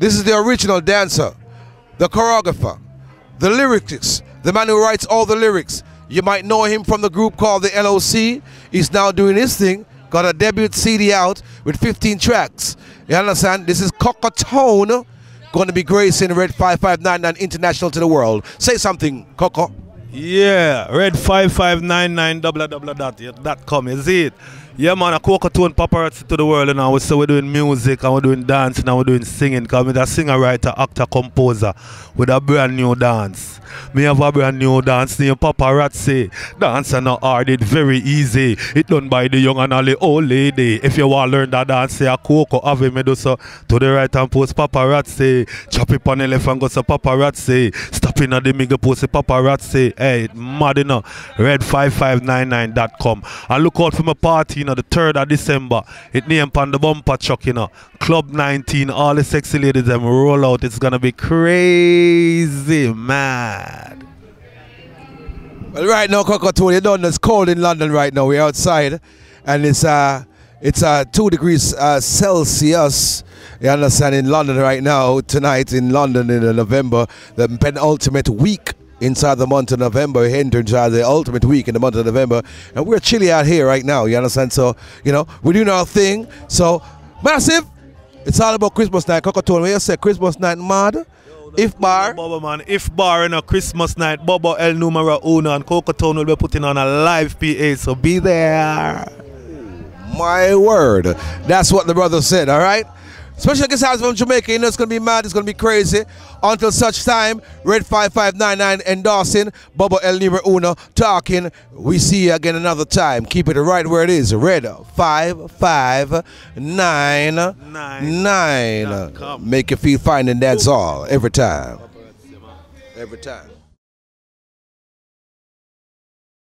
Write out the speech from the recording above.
This is the original dancer, the choreographer, the lyricist, the man who writes all the lyrics. You might know him from the group called the LOC. He's now doing his thing. Got a debut CD out with 15 tracks. You understand? This is Cocotone going to be gracing Red 5599 International to the world. Say something, Coco. Yeah, red 5599 double double dot yeah, dot com, see it? Yeah man, a Cocotone paparazzi to the world and you know. So we're doing music and we're doing dancing and we're doing singing because I'm a singer, writer, actor, composer with a brand new dance. Me have a brand new dance named Paparazzi. Dance and hard, it very easy. It done by the young and all the old lady. If you want to learn that dance, say a Coco have me do so to the right and post Paparazzi. Chop it on the left and go so Paparazzi. Stop in at the middle post Paparazzi. Hey, mad enough. Red5599.com. And look out for my party, you know, the 3rd of December. It name on the bumper truck, you know. Club 19, all the sexy ladies them roll out. It's gonna be crazy, mad. Well, right now, Cocotone, you know it's cold in London right now. We're outside, and it's uh, it's uh, two degrees uh, Celsius. You understand? In London right now, tonight in London in November, the penultimate week inside the month of November. Enter inside the ultimate week in the month of November, and we're chilly out here right now. You understand? So you know we're doing our thing. So massive. It's all about Christmas night. Cocotone, when you say Christmas night, mad. If bar. Bubba man, if bar in a Christmas night, Bubba El Numero Uno and Cocotone will be putting on a live PA, so be there. My word. That's what the brother said, all right? Special guest house from Jamaica, you know it's gonna be mad, it's gonna be crazy. Until such time, Red 5599 endorsing, Bubba El Niro Uno talking. We see you again another time. Keep it right where it is. Red 5599. Make you feel fine and that's all. Every time. Every time.